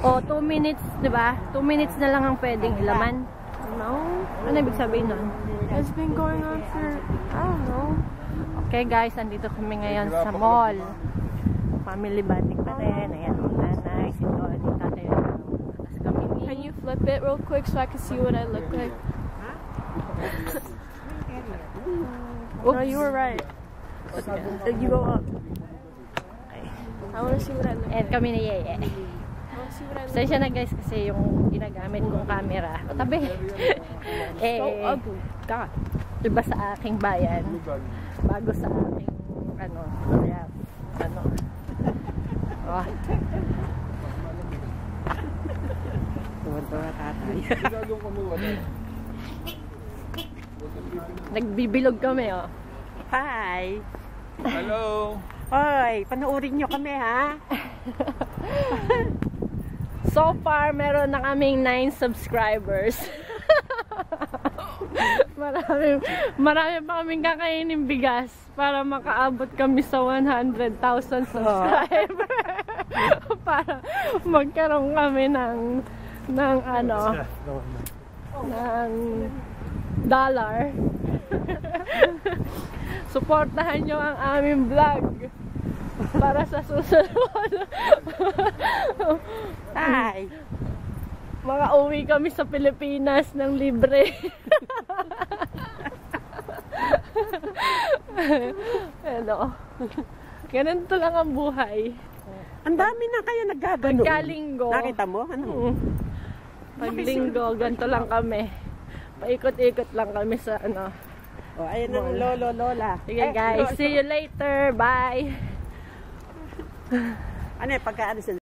O, 2 minutes, di ba? 2 minutes na lang ang pwedeng ilaman. No? Ano ibig sabihin nun? It's been going on for, I don't know. Okay guys, andito kami ngayon sa mall. Family bonding pa rin. Ayan, ang nanay, si Tony, tatay. Tapos kami ni... Can you flip it real quick so I can see what I look like? Oops. No, you were right. You go up. I want to see what I look And like. kami ni Yeye. Pasensya na guys kasi yung ginagamit kong camera. O tabi. eh, So ugly. God. Iba sa aking bayan. Bago sa aking, ano, kaya, ano. Oh. Tuwan-tuwa tatay. Nagbibilog kami, oh. Hi! Hello! Hoy, panoorin nyo kami ha. So far, meron na kaming 9 subscribers. marami, marami pa kaming kakainin bigas para makaabot kami sa 100,000 subscriber. para magkaroon kami ng ng ano ng dollar. Suportahan nyo ang aming vlog para sa susunod. Tay! Makauwi kami sa Pilipinas ng libre. ano? Ganito lang ang buhay. Ang dami na kayo naggagano. Pagkalinggo. Nakita mo? Ano? Mm. Paglinggo, ganito lang kami. Paikot-ikot lang kami sa ano. O, ayan ang lolo, lola. Sige Eh, guys, lolo. see you later. Bye. Ano eh, pagka sila?